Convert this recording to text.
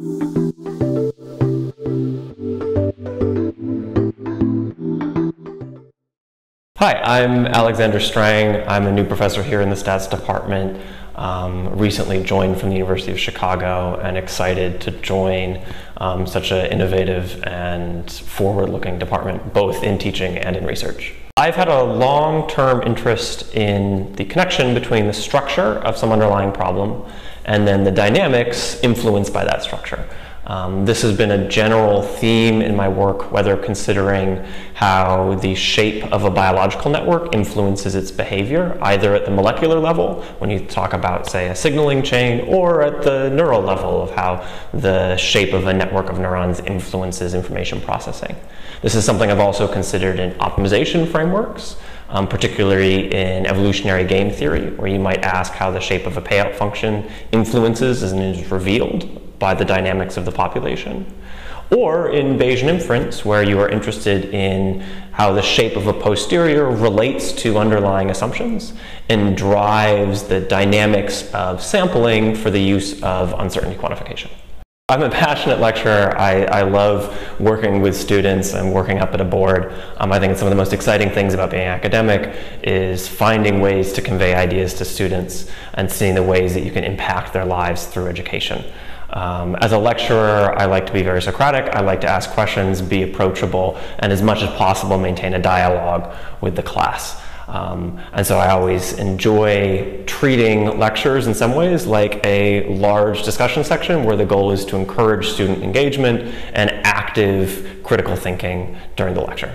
Hi, I'm Alexander Strang. I'm a new professor here in the stats department. Um, recently joined from the University of Chicago and excited to join um, such an innovative and forward-looking department, both in teaching and in research. I've had a long-term interest in the connection between the structure of some underlying problem and then the dynamics influenced by that structure. Um, this has been a general theme in my work, whether considering how the shape of a biological network influences its behavior, either at the molecular level, when you talk about, say, a signaling chain, or at the neural level of how the shape of a network of neurons influences information processing. This is something I've also considered in optimization frameworks, um, particularly in evolutionary game theory, where you might ask how the shape of a payout function influences and is revealed by the dynamics of the population. Or in Bayesian inference, where you are interested in how the shape of a posterior relates to underlying assumptions and drives the dynamics of sampling for the use of uncertainty quantification. I'm a passionate lecturer. I, I, love working with students and working up at a board. Um, I think some of the most exciting things about being academic is finding ways to convey ideas to students and seeing the ways that you can impact their lives through education. Um, as a lecturer, I like to be very Socratic. I like to ask questions, be approachable, and as much as possible maintain a dialogue with the class. Um, and so I always enjoy treating lectures in some ways like a large discussion section where the goal is to encourage student engagement and active critical thinking during the lecture.